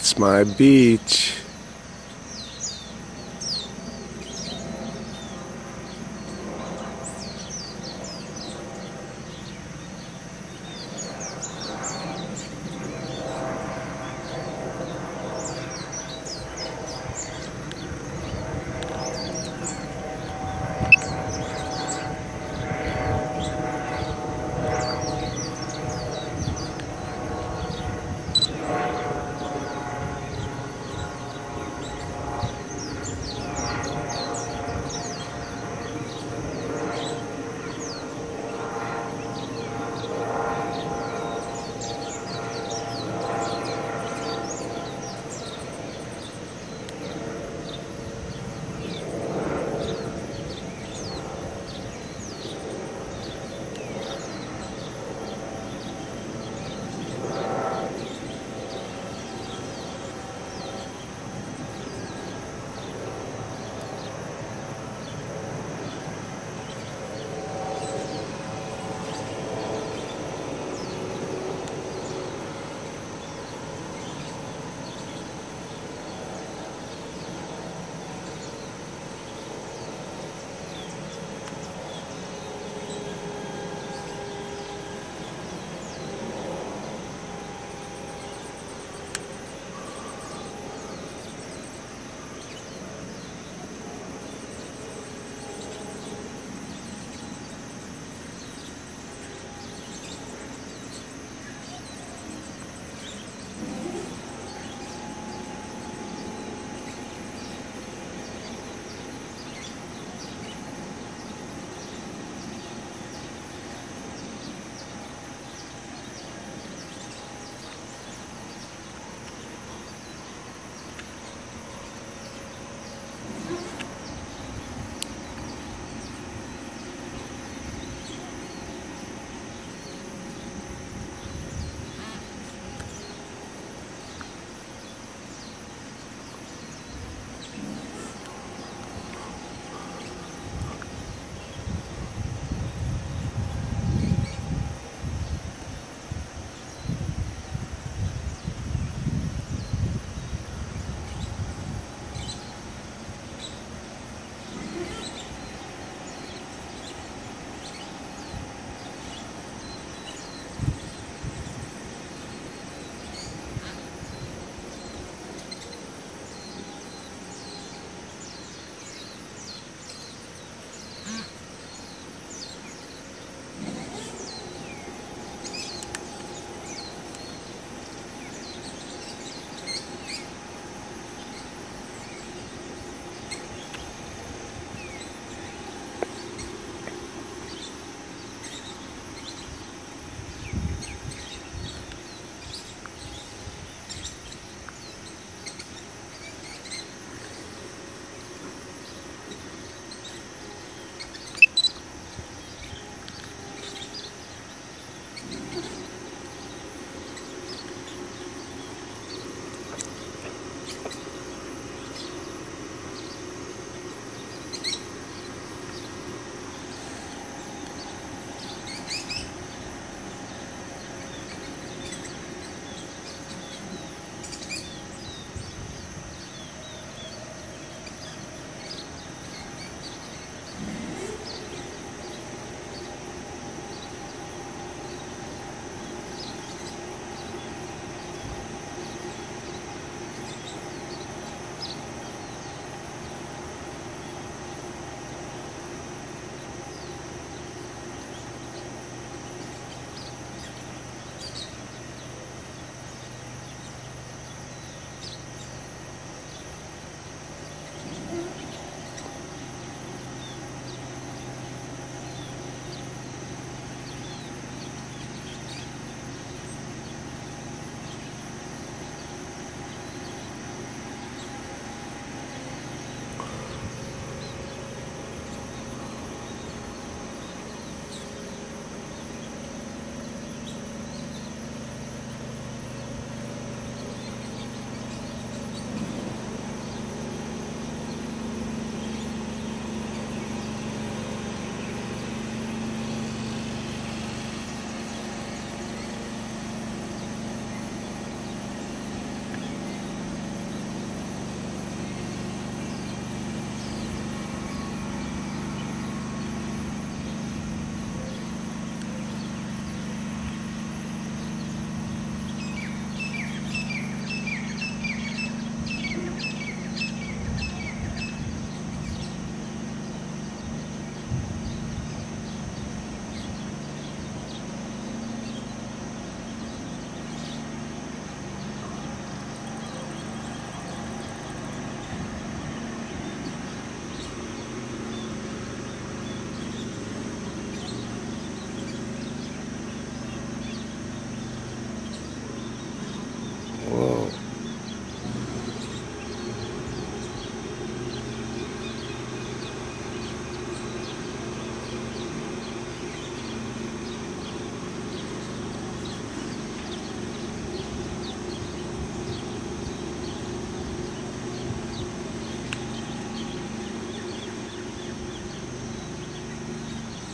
That's my beach.